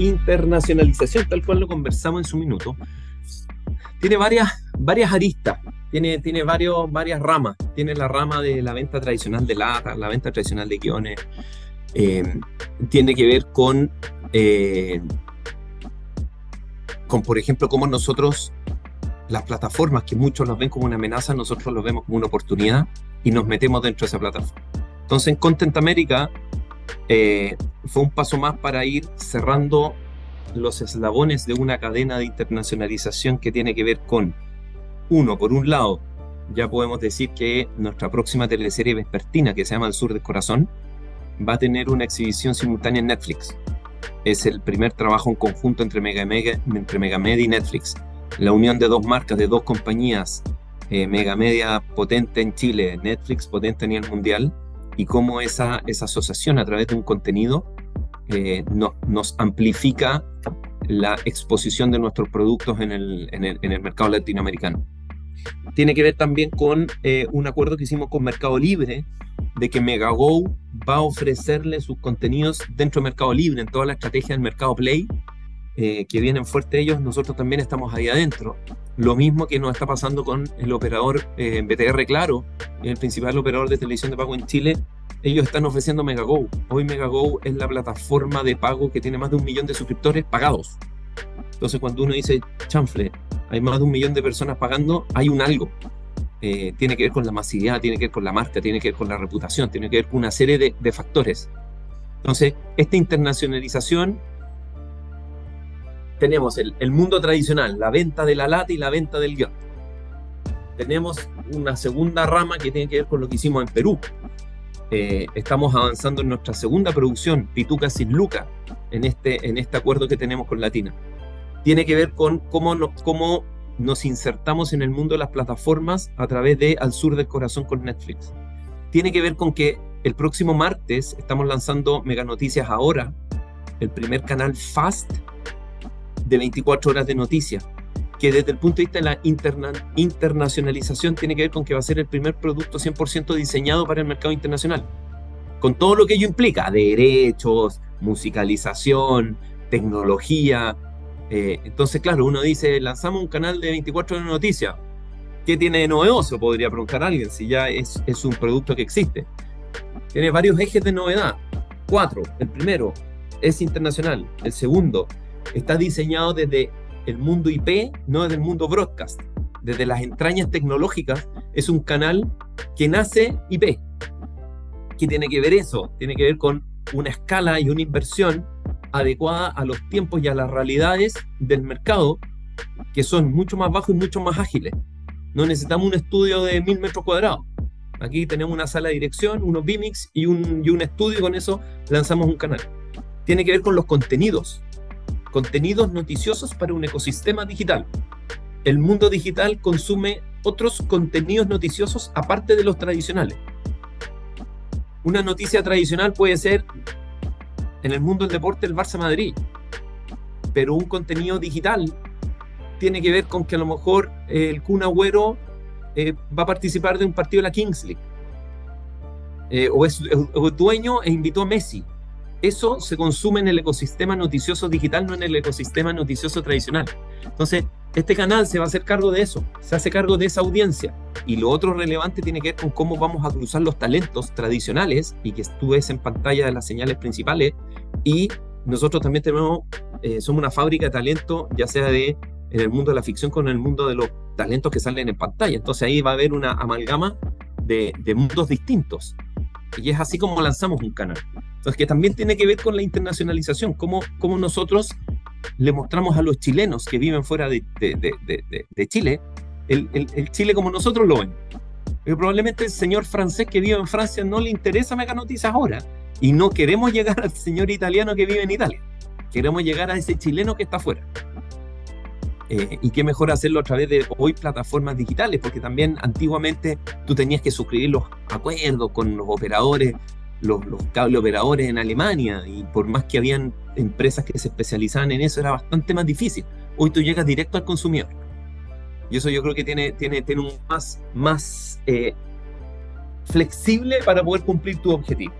internacionalización, tal cual lo conversamos en su minuto, tiene varias, varias aristas, tiene, tiene varios, varias ramas. Tiene la rama de la venta tradicional de lata, la venta tradicional de guiones. Eh, tiene que ver con, eh, con, por ejemplo, cómo nosotros, las plataformas que muchos nos ven como una amenaza, nosotros los vemos como una oportunidad y nos metemos dentro de esa plataforma. Entonces, en Content America eh, fue un paso más para ir cerrando los eslabones de una cadena de internacionalización que tiene que ver con, uno, por un lado, ya podemos decir que nuestra próxima teleserie vespertina, que se llama El Sur del Corazón, va a tener una exhibición simultánea en Netflix. Es el primer trabajo en conjunto entre Mega, Media y Netflix. La unión de dos marcas, de dos compañías, eh, Mega Media potente en Chile, Netflix potente a nivel mundial, y cómo esa, esa asociación a través de un contenido eh, nos amplifica la exposición de nuestros productos en el, en el, mercado latinoamericano. Tiene que ver también con eh, un acuerdo que hicimos con Mercado Libre, de que MegaGo va a ofrecerle sus contenidos dentro de Mercado Libre, en toda la estrategia del Mercado Play, eh, que vienen fuerte ellos, nosotros también estamos ahí adentro. Lo mismo que nos está pasando con el operador eh, BTR Claro, el principal operador de televisión de pago en Chile. Ellos están ofreciendo MegaGo. Hoy MegaGo es la plataforma de pago que tiene más de un millón de suscriptores pagados. Entonces, cuando uno dice, chanfle, hay más de un millón de personas pagando, hay un algo. Eh, tiene que ver con la masividad, tiene que ver con la marca, tiene que ver con la reputación, tiene que ver con una serie de, de factores. Entonces, esta internacionalización tenemos el, mundo tradicional, la venta de la lata y la venta del guion. Tenemos una segunda rama que tiene que ver con lo que hicimos en Perú. Eh, estamos avanzando en nuestra segunda producción, Pituca sin Luca, en este, en este acuerdo que tenemos con Latina. Tiene que ver con cómo, cómo nos insertamos en el mundo de las plataformas a través de Al Sur del Corazón con Netflix. Tiene que ver con que el próximo martes estamos lanzando Mega Noticias Ahora, el primer canal Fast de 24 horas de noticias, que desde el punto de vista de la internacionalización tiene que ver con que va a ser el primer producto 100% diseñado para el mercado internacional, con todo lo que ello implica, derechos, musicalización, tecnología. Eh, entonces, claro, uno dice, lanzamos un canal de 24 horas de noticias. ¿Qué tiene de novedoso? Podría preguntar alguien, si ya es, es un producto que existe. Tiene varios ejes de novedad. Cuatro. El primero es internacional. El segundo está diseñado desde el mundo IP, no desde el mundo broadcast. Desde las entrañas tecnológicas es un canal que nace IP. ¿Qué tiene que ver eso? Tiene que ver con una escala y una inversión adecuada a los tiempos y a las realidades del mercado que son mucho más bajos y mucho más ágiles. No necesitamos un estudio de mil metros cuadrados. Aquí tenemos una sala de dirección, unos BIMIX y un, y un estudio y con eso lanzamos un canal. Tiene que ver con los contenidos contenidos noticiosos para un ecosistema digital. El mundo digital consume otros contenidos noticiosos aparte de los tradicionales. Una noticia tradicional puede ser en el mundo del deporte el Barça Madrid, pero un contenido digital tiene que ver con que a lo mejor el Kun Agüero eh, va a participar de un partido de la Kings League. Eh, o es dueño e invitó a Messi eso se consume en el ecosistema noticioso digital, no en el ecosistema noticioso tradicional. Entonces, este canal se va a hacer cargo de eso, se hace cargo de esa audiencia. Y lo otro relevante tiene que ver con cómo vamos a cruzar los talentos tradicionales y que tú ves en pantalla de las señales principales. Y nosotros también tenemos, eh, somos una fábrica de talento, ya sea de en el mundo de la ficción con el mundo de los talentos que salen en pantalla. Entonces ahí va a haber una amalgama de, de mundos distintos. Y es así como lanzamos un canal. Entonces, que también tiene que ver con la internacionalización, cómo, cómo nosotros le mostramos a los chilenos que viven fuera de, de, Chile el, el, Chile como nosotros lo ven. Pero probablemente el señor francés que vive en Francia no le interesa Mega Noticias ahora. Y no queremos llegar al señor italiano que vive en Italia. Queremos llegar a ese chileno que está afuera. Eh, y qué mejor hacerlo a través de hoy plataformas digitales, porque también antiguamente tú tenías que suscribir los acuerdos con los operadores, los, los cable operadores en Alemania, y por más que habían empresas que se especializaban en eso, era bastante más difícil. Hoy tú llegas directo al consumidor. Y eso yo creo que tiene, tiene, tiene un más, más eh, flexible para poder cumplir tu objetivo.